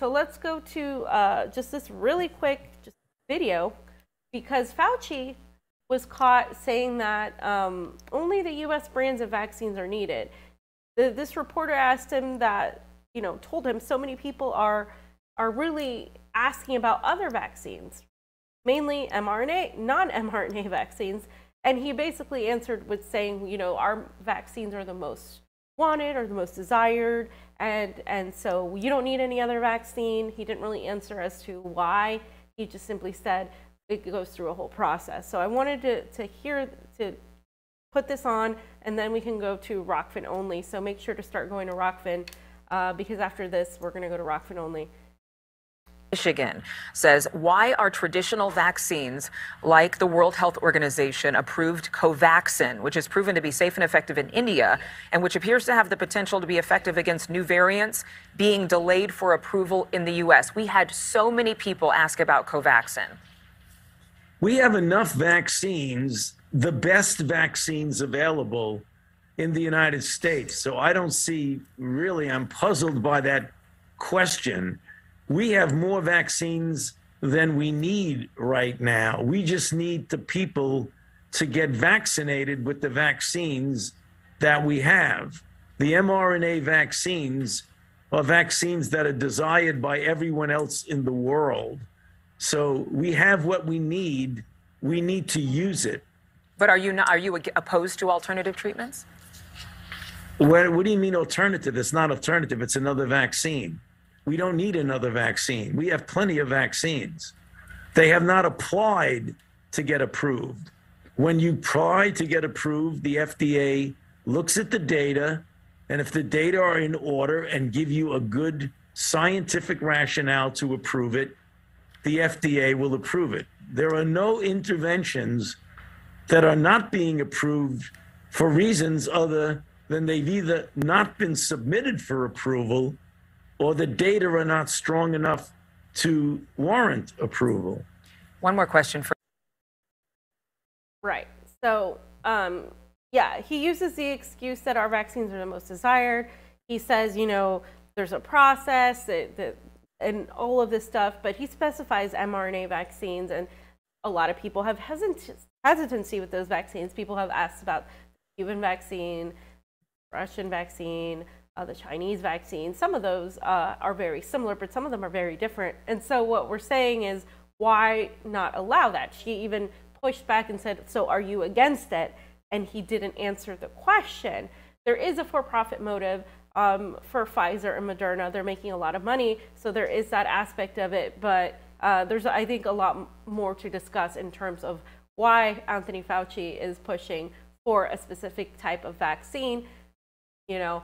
so let's go to uh, just this really quick video because Fauci was caught saying that um, only the U.S. brands of vaccines are needed. The, this reporter asked him that, you know, told him so many people are are really asking about other vaccines, mainly mRNA, non-mRNA vaccines, and he basically answered with saying, you know, our vaccines are the most wanted or the most desired, and and so you don't need any other vaccine. He didn't really answer as to why. He just simply said it goes through a whole process. So I wanted to, to hear, to put this on, and then we can go to Rokfin only. So make sure to start going to Rokfin uh, because after this, we're going to go to Rokfin only. Michigan says why are traditional vaccines like the World Health Organization approved Covaxin, which is proven to be safe and effective in India and which appears to have the potential to be effective against new variants, being delayed for approval in the U.S.? We had so many people ask about Covaxin. We have enough vaccines, the best vaccines available in the United States. So I don't see really, I'm puzzled by that question. We have more vaccines than we need right now. We just need the people to get vaccinated with the vaccines that we have. The mRNA vaccines are vaccines that are desired by everyone else in the world. So we have what we need. We need to use it. But are you not, are you opposed to alternative treatments? What, what do you mean alternative? It's not alternative. It's another vaccine. We don't need another vaccine. We have plenty of vaccines. They have not applied to get approved. When you try to get approved, the FDA looks at the data, and if the data are in order and give you a good scientific rationale to approve it, the FDA will approve it. There are no interventions that are not being approved for reasons other than they've either not been submitted for approval or the data are not strong enough to warrant approval. One more question for. Right. So, um, yeah, he uses the excuse that our vaccines are the most desired. He says, you know, there's a process that, that and all of this stuff, but he specifies mRNA vaccines, and a lot of people have hesitancy with those vaccines. People have asked about the Cuban vaccine, Russian vaccine, uh, the Chinese vaccine. Some of those uh, are very similar, but some of them are very different. And so what we're saying is, why not allow that? She even pushed back and said, so are you against it? And he didn't answer the question. There is a for-profit motive um, for Pfizer and Moderna. They're making a lot of money, so there is that aspect of it. But uh, there's, I think, a lot more to discuss in terms of why Anthony Fauci is pushing for a specific type of vaccine. You know,